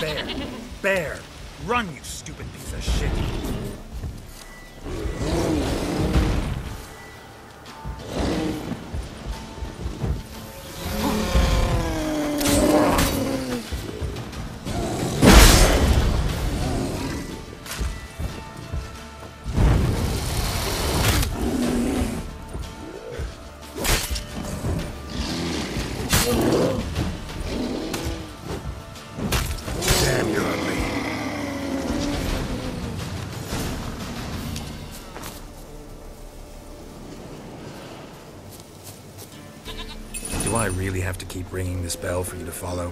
bear. Bear, run, you stupid piece of shit. Damn, Do I really have to keep ringing this bell for you to follow?